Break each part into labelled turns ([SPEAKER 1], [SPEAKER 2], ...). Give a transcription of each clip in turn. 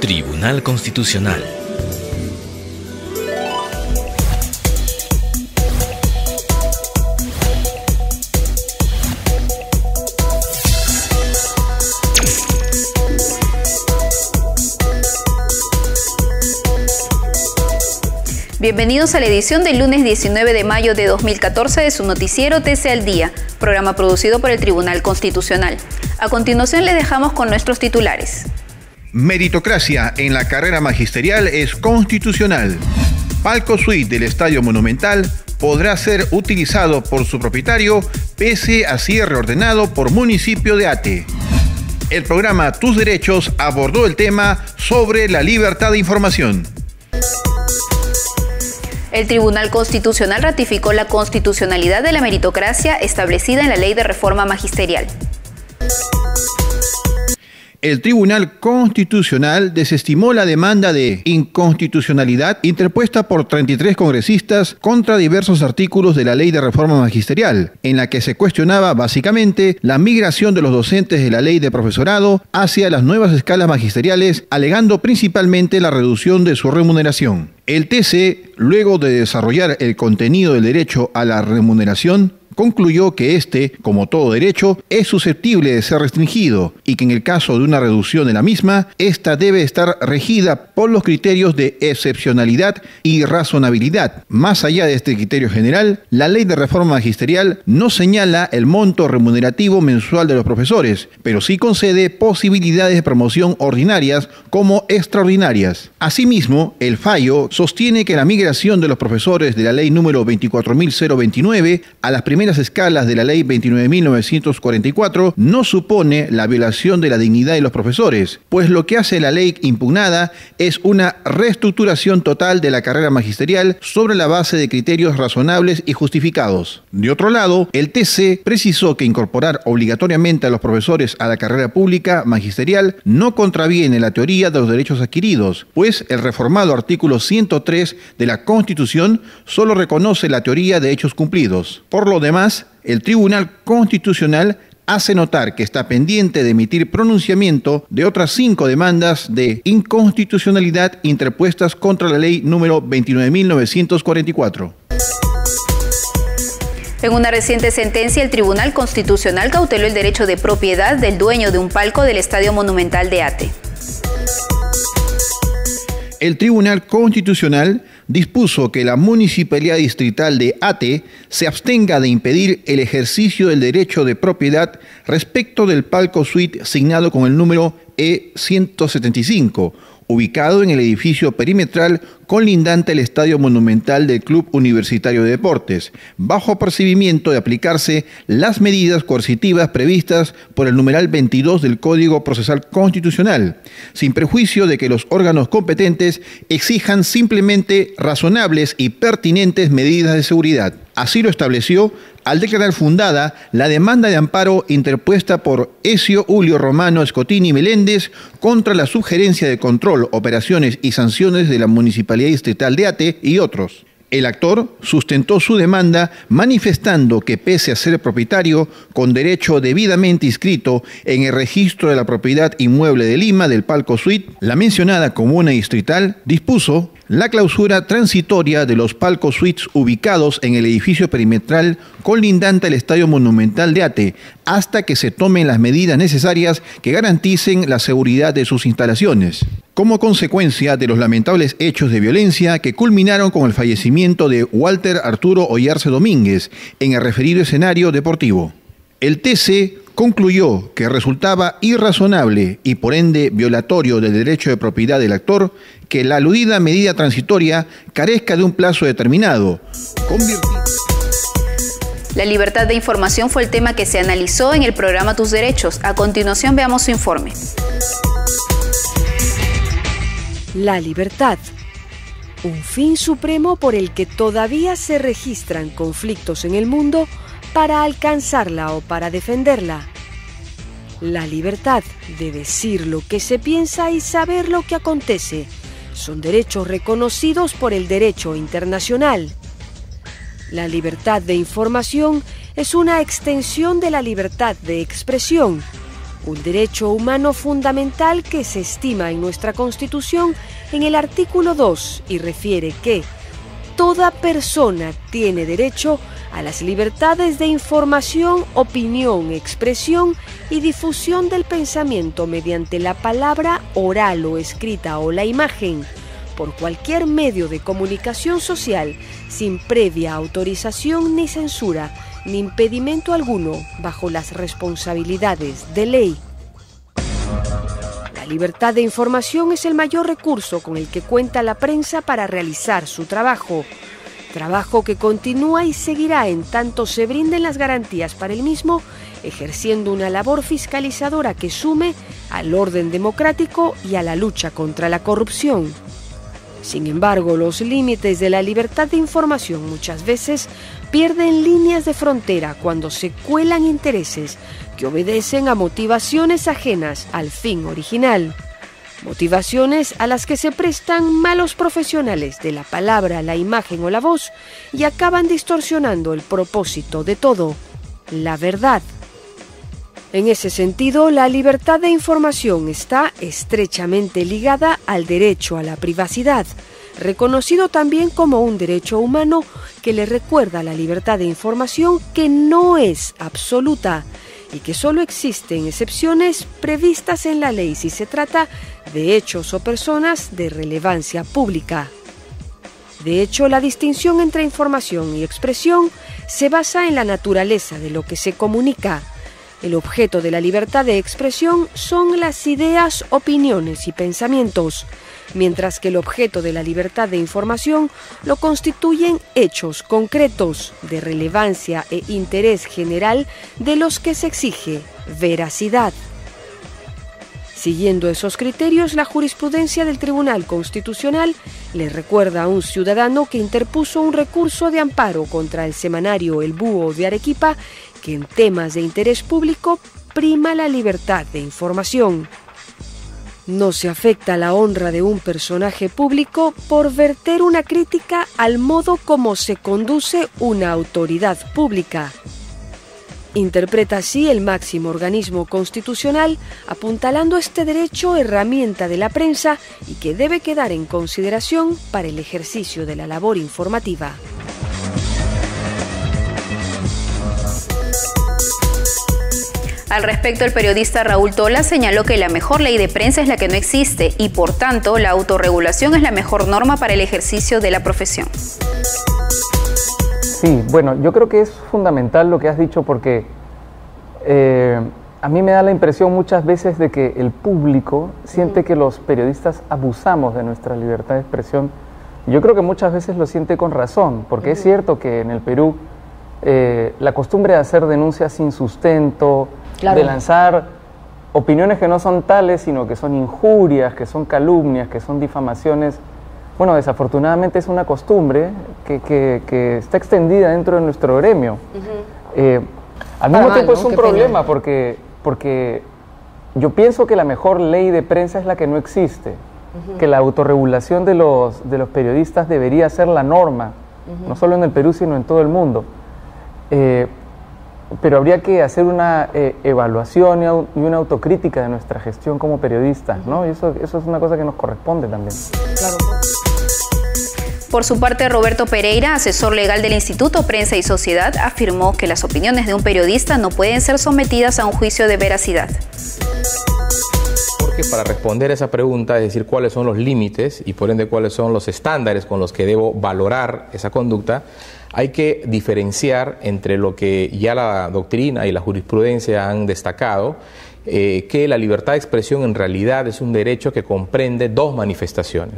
[SPEAKER 1] Tribunal Constitucional.
[SPEAKER 2] Bienvenidos a la edición del lunes 19 de mayo de 2014 de su noticiero TC al Día, programa producido por el Tribunal Constitucional. A continuación les dejamos con nuestros titulares.
[SPEAKER 3] Meritocracia en la carrera magisterial es constitucional. Palco Suite del Estadio Monumental podrá ser utilizado por su propietario pese a cierre ordenado por municipio de Ate. El programa Tus Derechos abordó el tema sobre la libertad de información.
[SPEAKER 2] El Tribunal Constitucional ratificó la constitucionalidad de la meritocracia establecida en la Ley de Reforma Magisterial.
[SPEAKER 3] El Tribunal Constitucional desestimó la demanda de inconstitucionalidad interpuesta por 33 congresistas contra diversos artículos de la Ley de Reforma Magisterial, en la que se cuestionaba básicamente la migración de los docentes de la Ley de Profesorado hacia las nuevas escalas magisteriales, alegando principalmente la reducción de su remuneración. El TC, luego de desarrollar el contenido del derecho a la remuneración, concluyó que este, como todo derecho, es susceptible de ser restringido y que en el caso de una reducción de la misma, ésta debe estar regida por los criterios de excepcionalidad y razonabilidad. Más allá de este criterio general, la ley de reforma magisterial no señala el monto remunerativo mensual de los profesores, pero sí concede posibilidades de promoción ordinarias como extraordinarias. Asimismo, el fallo sostiene que la migración de los profesores de la ley número 24.029 a las primeras escalas de la Ley 29.944 no supone la violación de la dignidad de los profesores, pues lo que hace la ley impugnada es una reestructuración total de la carrera magisterial sobre la base de criterios razonables y justificados. De otro lado, el TC precisó que incorporar obligatoriamente a los profesores a la carrera pública magisterial no contraviene la teoría de los derechos adquiridos, pues el reformado artículo 103 de la Constitución solo reconoce la teoría de hechos cumplidos. Por lo demás, el Tribunal Constitucional hace notar que está pendiente de emitir pronunciamiento de otras cinco demandas de inconstitucionalidad interpuestas contra la ley número 29.944.
[SPEAKER 2] En una reciente sentencia, el Tribunal Constitucional cauteló el derecho de propiedad del dueño de un palco del Estadio Monumental de Ate.
[SPEAKER 3] El Tribunal Constitucional dispuso que la Municipalidad Distrital de Ate se abstenga de impedir el ejercicio del derecho de propiedad respecto del palco suite asignado con el número E175 ubicado en el edificio perimetral colindante al Estadio Monumental del Club Universitario de Deportes, bajo percibimiento de aplicarse las medidas coercitivas previstas por el numeral 22 del Código Procesal Constitucional, sin perjuicio de que los órganos competentes exijan simplemente razonables y pertinentes medidas de seguridad. Así lo estableció al declarar fundada la demanda de amparo interpuesta por Ezio Julio Romano Escotini Meléndez contra la sugerencia de control, operaciones y sanciones de la Municipalidad Distrital de Ate y otros. El actor sustentó su demanda manifestando que pese a ser propietario con derecho debidamente inscrito en el registro de la propiedad inmueble de Lima del Palco Suite, la mencionada comuna distrital dispuso la clausura transitoria de los palcos suites ubicados en el edificio perimetral colindante al Estadio Monumental de Ate, hasta que se tomen las medidas necesarias que garanticen la seguridad de sus instalaciones. Como consecuencia de los lamentables hechos de violencia que culminaron con el fallecimiento de Walter Arturo Ollarse Domínguez en el referido escenario deportivo. El TC concluyó que resultaba irrazonable y por ende violatorio del derecho de propiedad del actor que la aludida medida transitoria carezca de un plazo determinado.
[SPEAKER 2] La libertad de información fue el tema que se analizó en el programa Tus Derechos. A continuación veamos su informe.
[SPEAKER 4] La libertad. Un fin supremo por el que todavía se registran conflictos en el mundo para alcanzarla o para defenderla. La libertad de decir lo que se piensa y saber lo que acontece son derechos reconocidos por el derecho internacional. La libertad de información es una extensión de la libertad de expresión, un derecho humano fundamental que se estima en nuestra Constitución en el artículo 2 y refiere que toda persona tiene derecho a las libertades de información, opinión, expresión y difusión del pensamiento mediante la palabra oral o escrita o la imagen por cualquier medio de comunicación social sin previa autorización ni censura ni impedimento alguno bajo las responsabilidades de ley. La libertad de información es el mayor recurso con el que cuenta la prensa para realizar su trabajo. Trabajo que continúa y seguirá en tanto se brinden las garantías para el mismo, ejerciendo una labor fiscalizadora que sume al orden democrático y a la lucha contra la corrupción. Sin embargo, los límites de la libertad de información muchas veces pierden líneas de frontera cuando se cuelan intereses que obedecen a motivaciones ajenas al fin original. Motivaciones a las que se prestan malos profesionales de la palabra, la imagen o la voz y acaban distorsionando el propósito de todo, la verdad. En ese sentido, la libertad de información está estrechamente ligada al derecho a la privacidad, reconocido también como un derecho humano que le recuerda la libertad de información que no es absoluta y que solo existen excepciones previstas en la ley si se trata de hechos o personas de relevancia pública. De hecho, la distinción entre información y expresión se basa en la naturaleza de lo que se comunica. El objeto de la libertad de expresión son las ideas, opiniones y pensamientos mientras que el objeto de la libertad de información lo constituyen hechos concretos de relevancia e interés general de los que se exige veracidad. Siguiendo esos criterios, la jurisprudencia del Tribunal Constitucional le recuerda a un ciudadano que interpuso un recurso de amparo contra el semanario El Búho de Arequipa que en temas de interés público prima la libertad de información. No se afecta la honra de un personaje público por verter una crítica al modo como se conduce una autoridad pública. Interpreta así el máximo organismo constitucional, apuntalando este derecho herramienta de la prensa y que debe quedar en consideración para el ejercicio de la labor informativa.
[SPEAKER 2] Al respecto, el periodista Raúl Tola señaló que la mejor ley de prensa es la que no existe y, por tanto, la autorregulación es la mejor norma para el ejercicio de la profesión.
[SPEAKER 5] Sí, bueno, yo creo que es fundamental lo que has dicho porque eh, a mí me da la impresión muchas veces de que el público siente que los periodistas abusamos de nuestra libertad de expresión. Yo creo que muchas veces lo siente con razón, porque es cierto que en el Perú eh, la costumbre de hacer denuncias sin sustento, de lanzar opiniones que no son tales, sino que son injurias, que son calumnias, que son difamaciones. Bueno, desafortunadamente es una costumbre que, está extendida dentro de nuestro gremio. Eh, al mismo tiempo es un problema porque, porque yo pienso que la mejor ley de prensa es la que no existe, que la autorregulación de los, de los periodistas debería ser la norma, no solo en el Perú, sino en todo el mundo. Eh, pero habría que hacer una eh, evaluación y, una autocrítica de nuestra gestión como periodistas, ¿no? Y eso, eso es una cosa que nos corresponde también.
[SPEAKER 2] Por su parte, Roberto Pereira, asesor legal del Instituto Prensa y Sociedad, afirmó que las opiniones de un periodista no pueden ser sometidas a un juicio de veracidad.
[SPEAKER 6] Porque para responder a esa pregunta, es decir, cuáles son los límites y por ende cuáles son los estándares con los que debo valorar esa conducta, hay que diferenciar entre lo que ya la doctrina y la jurisprudencia han destacado, eh, que la libertad de expresión en realidad es un derecho que comprende dos manifestaciones.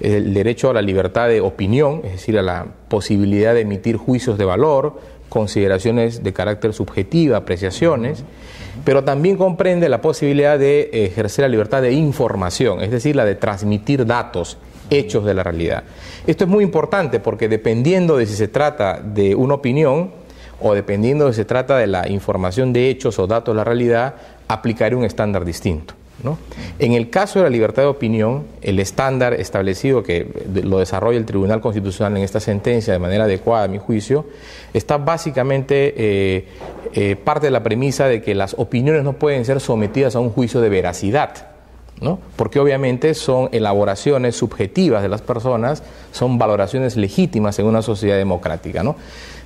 [SPEAKER 6] El derecho a la libertad de opinión, es decir, a la posibilidad de emitir juicios de valor, consideraciones de carácter subjetivo, apreciaciones, pero también comprende la posibilidad de ejercer la libertad de información, es decir, la de transmitir datos, hechos de la realidad. Esto es muy importante porque dependiendo de si se trata de una opinión o dependiendo de si se trata de la información de hechos o datos de la realidad, aplicaré un estándar distinto. En el caso de la libertad de opinión, el estándar establecido que lo desarrolla el Tribunal Constitucional en esta sentencia de manera adecuada, a mi juicio, está básicamente eh, eh, parte de la premisa de que las opiniones no pueden ser sometidas a un juicio de veracidad. ¿No? Porque obviamente son elaboraciones subjetivas de las personas, son valoraciones legítimas en una sociedad democrática. ¿no?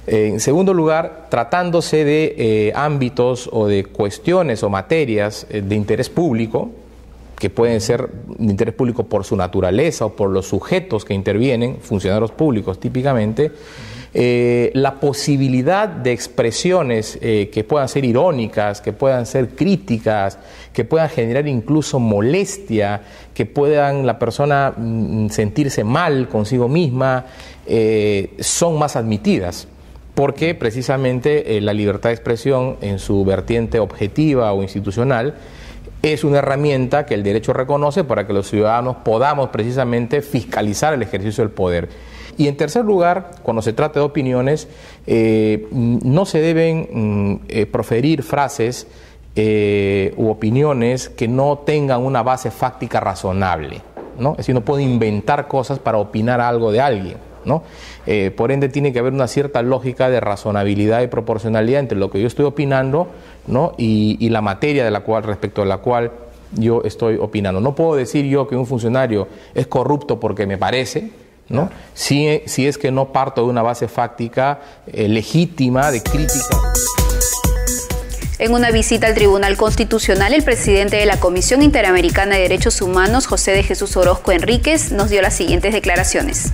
[SPEAKER 6] En segundo lugar, tratándose de eh, ámbitos o de cuestiones o materias eh, de interés público, que pueden ser de interés público por su naturaleza o por los sujetos que intervienen, funcionarios públicos típicamente, eh, la posibilidad de expresiones que puedan ser irónicas, que puedan ser críticas, que puedan generar incluso molestia, que puedan la persona mm, sentirse mal consigo misma, son más admitidas. Porque precisamente eh, la libertad de expresión en su vertiente objetiva o institucional es una herramienta que el derecho reconoce para que los ciudadanos podamos precisamente fiscalizar el ejercicio del poder. Y en tercer lugar, cuando se trata de opiniones, eh, no se deben mm, eh, proferir frases u opiniones que no tengan una base fáctica razonable. ¿no? Es decir, no puedo inventar cosas para opinar algo de alguien. ¿no? Eh, por ende, tiene que haber una cierta lógica de razonabilidad y proporcionalidad entre lo que yo estoy opinando ¿no? y, la materia de la cual, respecto a la cual yo estoy opinando. No puedo decir yo que un funcionario es corrupto porque me parece, ¿no? Si, es que no parto de una base fáctica eh, legítima de crítica.
[SPEAKER 2] En una visita al Tribunal Constitucional, el presidente de la Comisión Interamericana de Derechos Humanos, José de Jesús Orozco Enríquez, nos dio las siguientes declaraciones.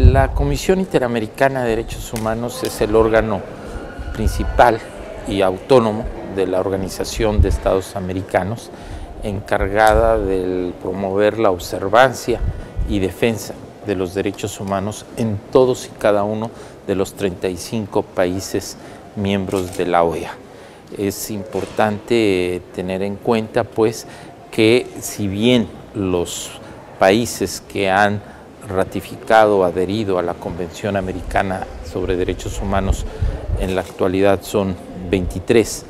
[SPEAKER 7] La Comisión Interamericana de Derechos Humanos es el órgano principal y autónomo de la Organización de Estados Americanos encargada de promover la observancia y defensa de los derechos humanos en todos y cada uno de los 35 países miembros de la OEA. Es importante tener en cuenta pues que si bien los países que han ratificado, adherido a la Convención Americana sobre Derechos Humanos en la actualidad son 23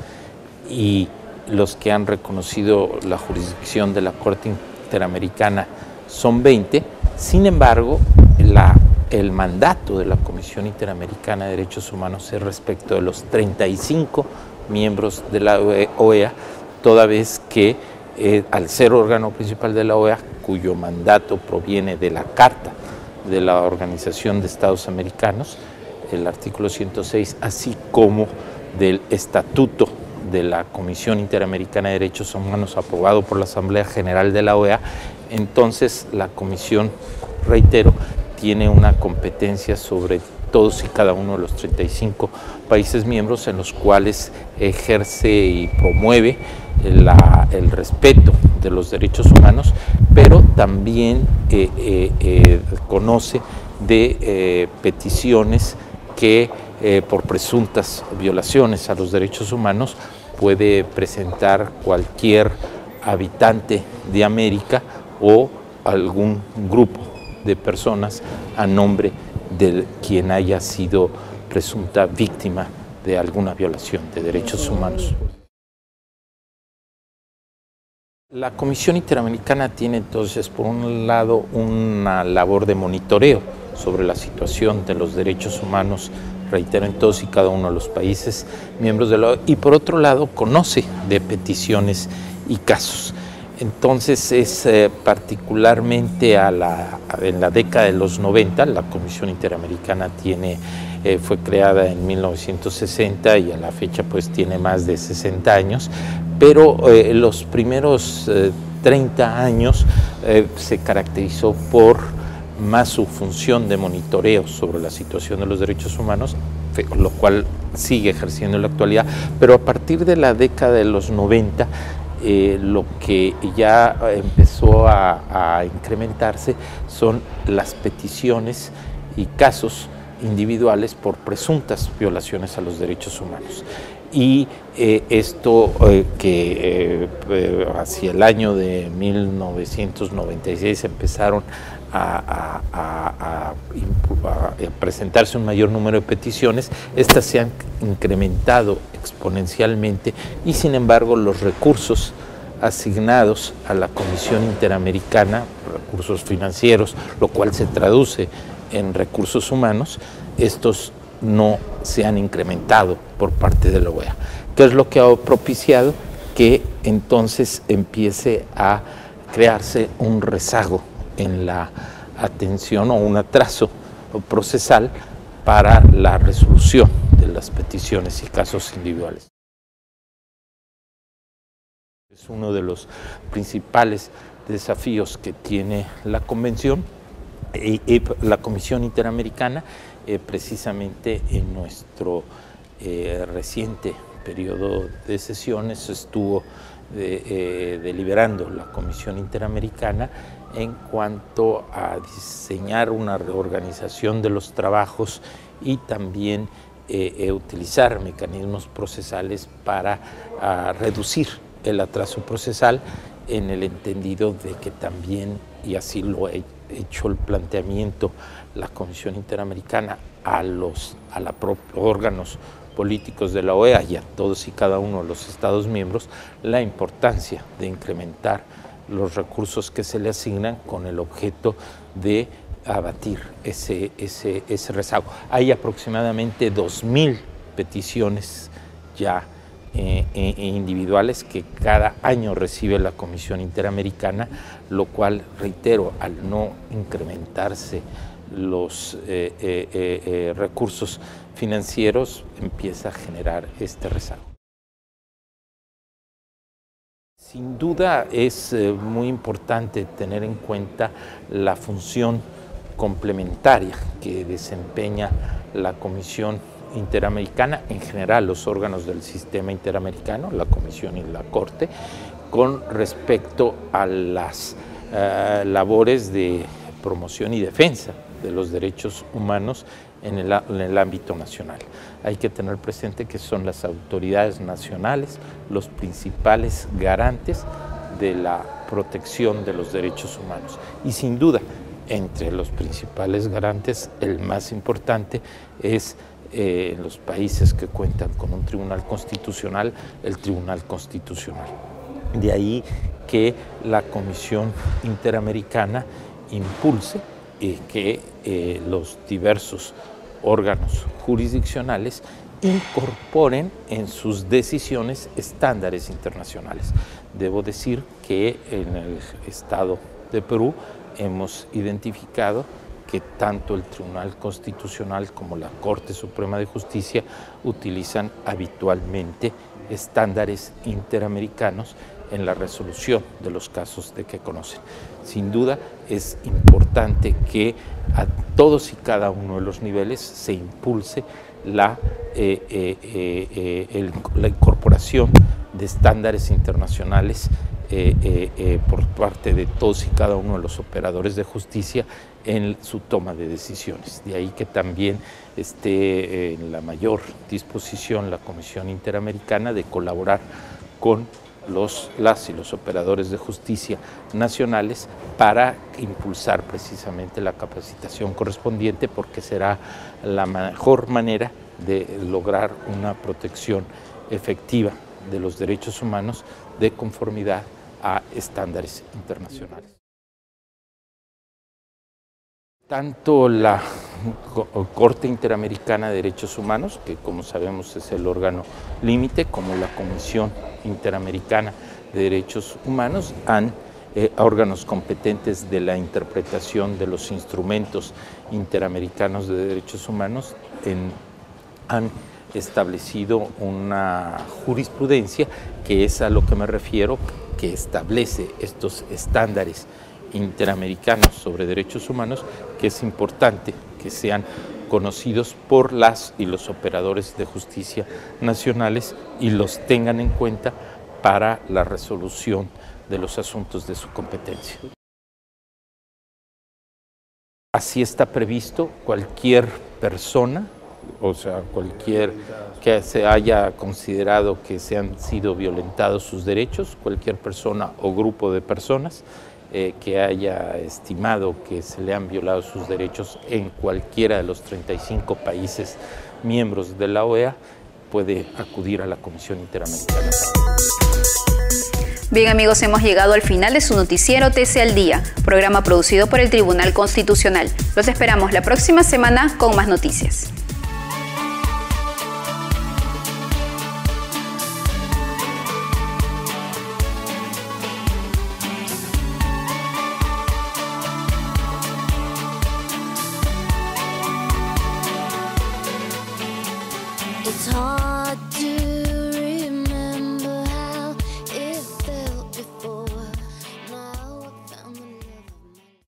[SPEAKER 7] y los que han reconocido la jurisdicción de la Corte Interamericana son 20. Sin embargo, el mandato de la Comisión Interamericana de Derechos Humanos es respecto de los 35 miembros de la OEA, toda vez que eh, al ser órgano principal de la OEA, cuyo mandato proviene de la Carta de la Organización de Estados Americanos, el artículo 106, así como del Estatuto de la Comisión Interamericana de Derechos Humanos aprobado por la Asamblea General de la OEA, entonces la Comisión, reitero, tiene una competencia sobre todos y cada uno de los 35 países miembros en los cuales ejerce y promueve el respeto de los derechos humanos, pero también eh, eh, eh, conoce de peticiones que por presuntas violaciones a los derechos humanos puede presentar cualquier habitante de América o algún grupo de personas a nombre de quien haya sido presunta víctima de alguna violación de derechos humanos. La Comisión Interamericana tiene entonces, por un lado, una labor de monitoreo sobre la situación de los derechos humanos, reitero, en todos y cada uno de los países miembros de la OEA, y por otro lado, conoce de peticiones y casos. Entonces es eh, particularmente en la década de los 90, la Comisión Interamericana tiene, eh, fue creada en 1960 y a la fecha pues tiene más de 60 años, pero eh, los primeros 30 eh, años se caracterizó por más su función de monitoreo sobre la situación de los derechos humanos, lo cual sigue ejerciendo en la actualidad, pero a partir de la década de los 90, lo que ya empezó a, incrementarse son las peticiones y casos individuales por presuntas violaciones a los derechos humanos. y eh, esto eh, que eh, hacia el año de 1996 empezaron a, a, presentarse un mayor número de peticiones, estas se han incrementado exponencialmente y sin embargo los recursos asignados a la Comisión Interamericana, recursos financieros, lo cual se traduce en recursos humanos, estos no se han incrementado por parte de la OEA. ¿Qué es lo que ha propiciado? Que entonces empiece a crearse un rezago en la atención o un atraso procesal para la resolución de las peticiones y casos individuales. Es uno de los principales desafíos que tiene la Convención la Comisión Interamericana eh, precisamente en nuestro eh, reciente periodo de sesiones estuvo eh, deliberando la Comisión Interamericana en cuanto a diseñar una reorganización de los trabajos y también utilizar mecanismos procesales para ah, reducir el atraso procesal en el entendido de que también, y así lo he hecho el planteamiento la Comisión Interamericana a los a la órganos políticos de la OEA y a todos y cada uno de los Estados miembros la importancia de incrementar los recursos que se le asignan con el objeto de abatir ese, ese, ese rezago. Hay aproximadamente 2.000 peticiones ya eh, eh, individuales que cada año recibe la Comisión Interamericana, lo cual, reitero, al no incrementarse los eh, recursos financieros, empieza a generar este rezago. Sin duda es muy importante tener en cuenta la función complementaria que desempeña la Comisión Interamericana, en general los órganos del sistema interamericano, la Comisión y la Corte, con respecto a las eh, labores de promoción y defensa de los derechos humanos en el, en el, ámbito nacional. Hay que tener presente que son las autoridades nacionales los principales garantes de la protección de los derechos humanos. Y sin duda, entre los principales garantes, el más importante es eh, en los países que cuentan con un tribunal constitucional, el tribunal constitucional. De ahí que la Comisión Interamericana impulse eh, que eh, los diversos órganos jurisdiccionales incorporen en sus decisiones estándares internacionales. Debo decir que en el Estado de Perú hemos identificado que tanto el Tribunal Constitucional como la Corte Suprema de Justicia utilizan habitualmente estándares interamericanos en la resolución de los casos de que conocen. Sin duda es importante que a todos y cada uno de los niveles se impulse la, eh, eh, eh, la incorporación de estándares internacionales por parte de todos y cada uno de los operadores de justicia en su toma de decisiones. De ahí que también esté en la mayor disposición la Comisión Interamericana de colaborar con los, las y los operadores de justicia nacionales para impulsar precisamente la capacitación correspondiente porque será la mejor manera de lograr una protección efectiva de los derechos humanos de conformidad a estándares internacionales. Tanto la Corte Interamericana de Derechos Humanos, que como sabemos es el órgano límite, como la Comisión Interamericana de Derechos Humanos han eh, órganos competentes de la interpretación de los instrumentos interamericanos de derechos humanos han establecido una jurisprudencia que es a lo que me refiero, que establece estos estándares interamericanos sobre derechos humanos que es importante que sean conocidos por las y los operadores de justicia nacionales y los tengan en cuenta para la resolución de los asuntos de su competencia. Así está previsto cualquier persona o sea, cualquier que se haya considerado que se han sido violentados sus derechos, cualquier persona o grupo de personas eh, que haya estimado que se le han violado sus derechos en cualquiera de los 35 países miembros de la OEA, puede acudir a la Comisión Interamericana.
[SPEAKER 2] Bien amigos, hemos llegado al final de su noticiero TC al Día, programa producido por el Tribunal Constitucional. Los esperamos la próxima semana con más noticias.